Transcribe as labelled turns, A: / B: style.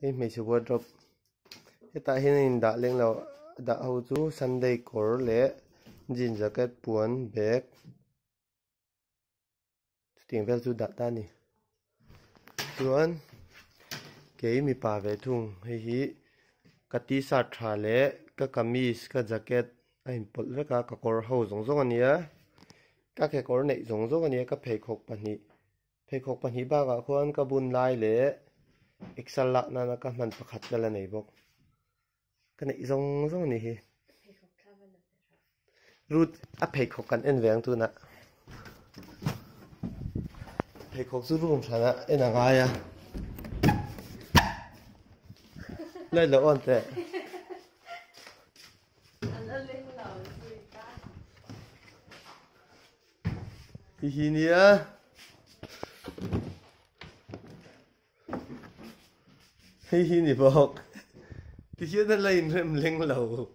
A: hei hmeichhe wardrobe hetah hian in dah leng lo dah ho chu sunday kawr leh jean jacket, puan, bag. Chuting vel chu dah ta ni. Chuan ke mipa ve thung. Hei hi cái t-shirt tha leh ka kamis, ka jacket, a in pawlh veka ka kawr ho zawng zawng ania ka kekawr neih zawng zawng ania ka pheikhawk pahnih pheikhawk pahnih bakah khuan ka bun lai leh exal la na na ka man pakhat na la nei bok kana izong zong ni hi root a phei khok kan en weng tu na phei khok su room tha na en anga ya lai lo on te hi hi ni ya Hihinibok. Kikyo na lain remleng law.